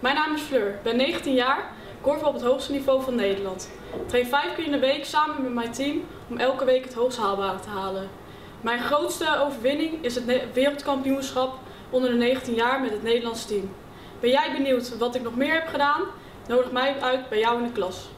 Mijn naam is Fleur, ben 19 jaar, korf op het hoogste niveau van Nederland. Train vijf keer in de week samen met mijn team om elke week het hoogst haalbare te halen. Mijn grootste overwinning is het wereldkampioenschap onder de 19 jaar met het Nederlands team. Ben jij benieuwd wat ik nog meer heb gedaan? Nodig mij uit bij jou in de klas.